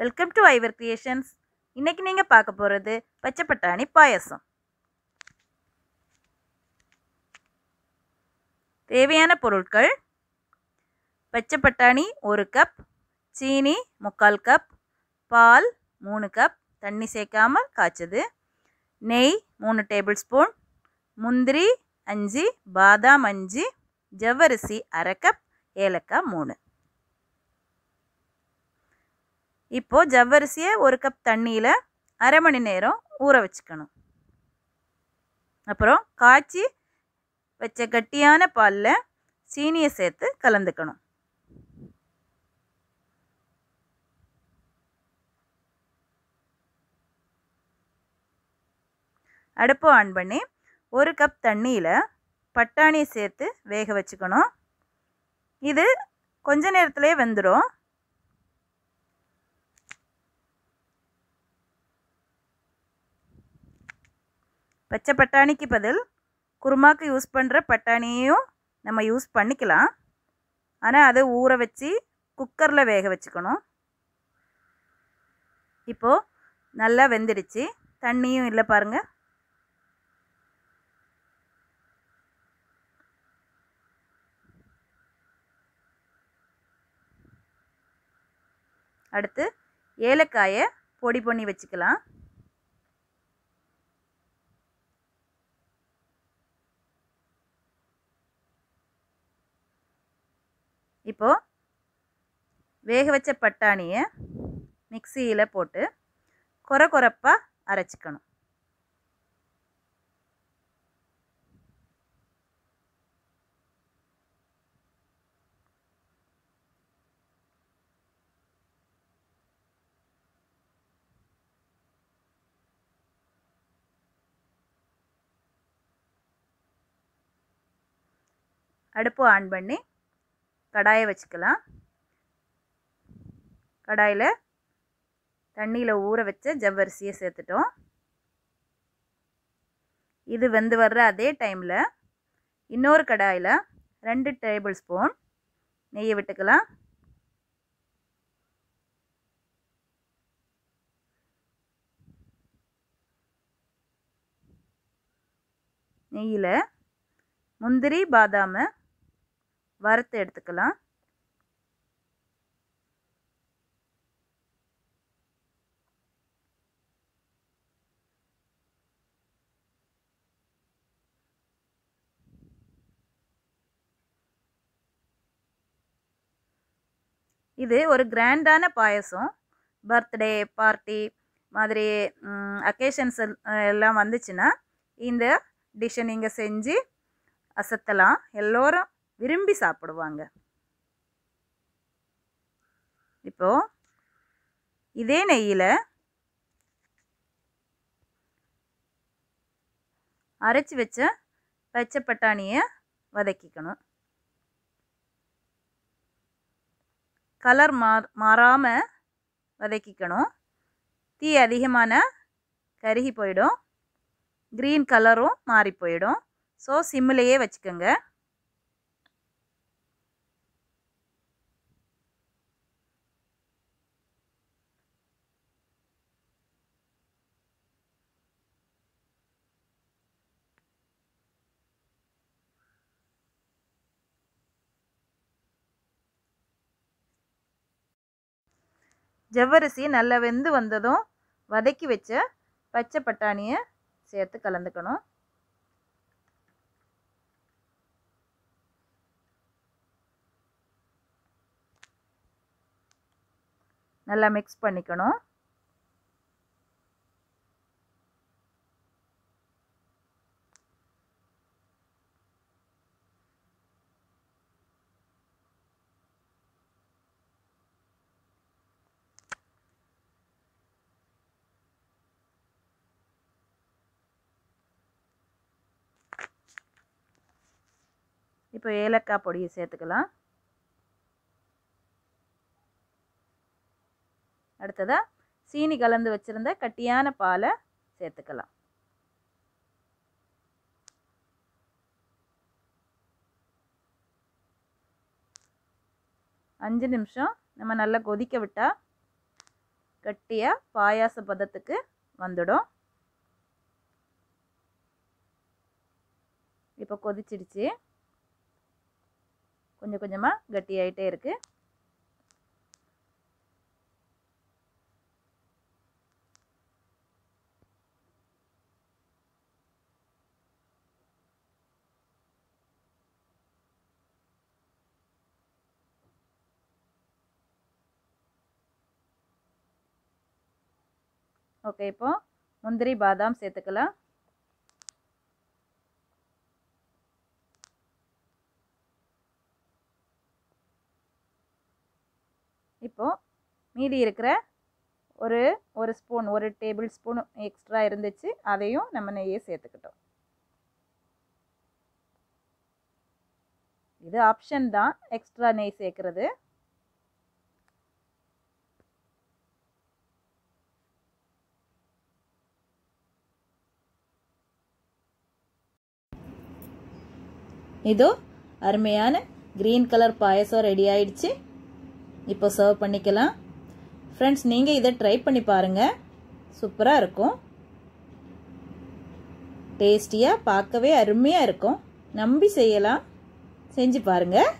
Welcome to ஐவர் creations இன்றைக்கி நீங்கள் பார்க்க போகிறது பச்சை பட்டாணி பாயசம். தேவையான பொருட்கள் பச்சை பட்டாணி ஒரு கப் சீனி முக்கால் கப் பால் மூணு கப் தண்ணி சேர்க்காமல் காய்ச்சது. நெய் மூணு டேபிள் ஸ்பூன் முந்திரி அஞ்சு பாதாம் அஞ்சு ஜவ்வரிசி அரை கப் ஏலக்காய் மூணு. இப்போது ஜவ்வரிசியை ஒரு கப் தண்ணியில் அரை மணி நேரம் ஊற வச்சுக்கணும். அப்புறம் காய்ச்சி வச்ச கட்டியான பாலில் சீனியை சேர்த்து கலந்துக்கணும். அடுப்பு ஆன் பண்ணி ஒரு கப் தண்ணியில் பட்டாணி சேர்த்து வேக வச்சுக்கணும். இது கொஞ்ச நேரத்திலே வெந்துடும் பச்சை பட்டாணிக்கு பதில் குருமாக்கு யூஸ் பண்ணுற பட்டாணியையும் நம்ம யூஸ் பண்ணிக்கலாம். ஆனால் அதை ஊற வச்சு குக்கரில் வேக வச்சுக்கணும். இப்போது நல்லா வெந்துடுச்சு. தண்ணியும் இல்லை பாருங்கள் அடுத்து ஏலக்காயை பொடி பண்ணி வச்சுக்கலாம். இப்போது வேக வச்ச பட்டாணியை மிக்சியில் போட்டு கொர கொரப்பாக அரைச்சிக்கணும். அடுப்பு ஆன் பண்ணி கடாயை வச்சுக்கலாம். கடாயில் தண்ணியில் ஊற வச்ச ஜவ்வரிசியை சேர்த்துட்டோம். இது வெந்து வர்ற அதே டைமில் இன்னொரு கடாயில் ரெண்டு டேபிள் ஸ்பூன் நெய்யை விட்டுக்கலாம். நெய்யில் முந்திரி பாதாமை வறுத்து எடுத்துக்கலாம். இது ஒரு கிராண்டான பாயசம். பர்த்டே பார்ட்டி மாதிரி அக்கேஷன்ஸ் எல்லாம் வந்துச்சுன்னா இந்த டிஷ்ஷை நீங்கள் செஞ்சு அசத்தலாம். எல்லோரும் விரும்பி சாப்பிடுவாங்க. இப்போது இதே நெய்யில் அரைச்சி வச்ச பச்சை பட்டாணியை வதக்கிக்கணும். கலர் மா மாறாமல் வதக்கிக்கணும். தீ அதிகமான கருகி போயிடும். க்ரீன் கலரும் மாறி போயிடும். ஸோ சிம்மிலேயே வச்சுக்கோங்க. ஜவ்வரிசி நல்லா வெந்து வந்ததும் வதக்கி வச்ச பச்சை பட்டாணியை சேர்த்து கலந்துக்கணும். நல்லா மிக்ஸ் பண்ணிக்கணும். இப்போ ஏலக்காய் பொடியை சேர்த்துக்கலாம். அடுத்ததாக சீனி கலந்து வச்சுருந்த கட்டியான பாலை சேர்த்துக்கலாம். அஞ்சு நிமிஷம் நம்ம நல்லா கொதிக்க விட்டால் கட்டியாக பாயாச பதத்துக்கு வந்துடும். இப்போ கொதிச்சிடுச்சு. கொஞ்சம் கொஞ்சமாக கட்டியாயிட்டே இருக்குது ஓகே இப்போ முந்திரி பாதாம் சேர்த்துக்கலாம். இப்போது மீதி இருக்கிற ஒரு ஒரு ஸ்பூன் ஒரு டேபிள் ஸ்பூன் எக்ஸ்ட்ரா இருந்துச்சு. அதையும் நம்ம நெய்யை சேர்த்துக்கிட்டோம். இது ஆப்ஷன் தான். எக்ஸ்ட்ரா நெய் சேர்க்குறது. இதோ அருமையான க்ரீன் கலர் பாயசம் ரெடி ஆயிடுச்சு. இப்போ சர்வ் பண்ணிக்கலாம். ஃப்ரெண்ட்ஸ் நீங்கள் இதை ட்ரை பண்ணி பாருங்கள் சூப்பராக இருக்கும். டேஸ்டியாக பார்க்கவே அருமையாக இருக்கும். நம்பி செய்யலாம். செஞ்சு பாருங்கள்